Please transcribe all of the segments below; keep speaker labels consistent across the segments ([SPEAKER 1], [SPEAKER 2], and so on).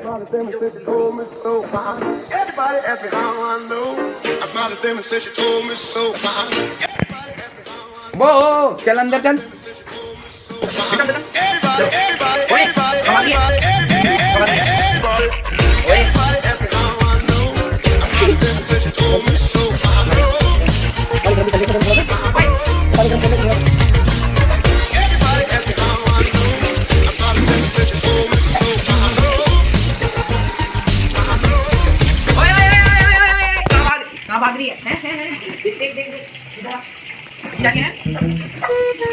[SPEAKER 1] smiled at them and said she told me so. Everybody asked me how I know. I smiled at them and said she told me so. Whoa, tell them that then. Everybody,
[SPEAKER 2] everybody.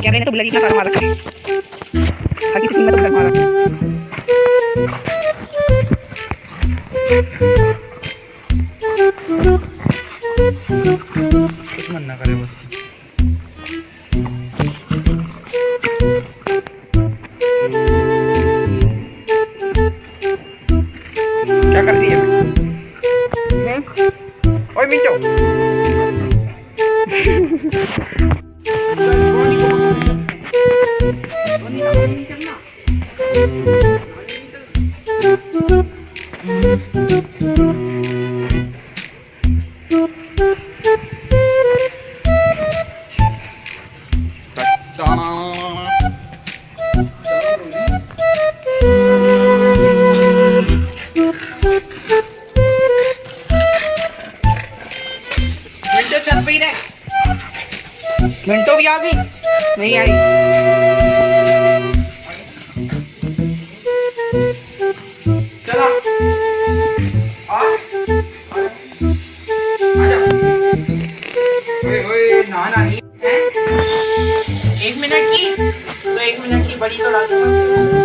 [SPEAKER 2] कह रहे हैं तो bloody का मार रखा है आगे किसी में तो मारा
[SPEAKER 3] कुछ मन ना करे बस
[SPEAKER 2] नहीं आई। चला। आ। ओए ओए ना ना नहीं एक मिनट की? तो एक मिनट की बड़ी तो लाजमी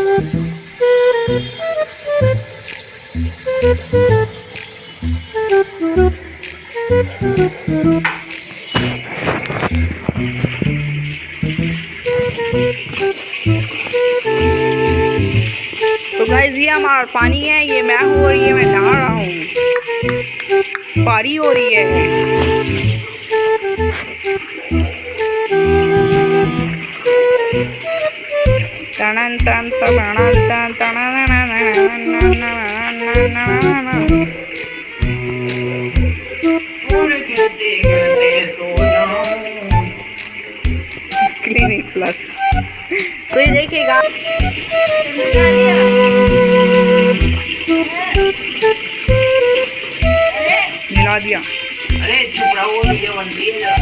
[SPEAKER 2] ये हमारा पानी है ये मैं हूँ और ये मैं नहा रहा हूँ पारी हो रही है तो ये दिया। अरे है।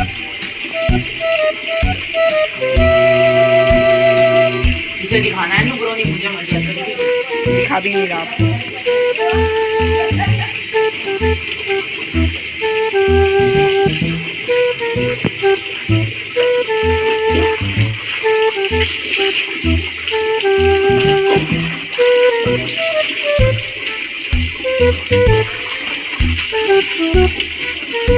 [SPEAKER 2] दिखाना है नहीं मुझे मज़ा दिखा भी नहीं रहा।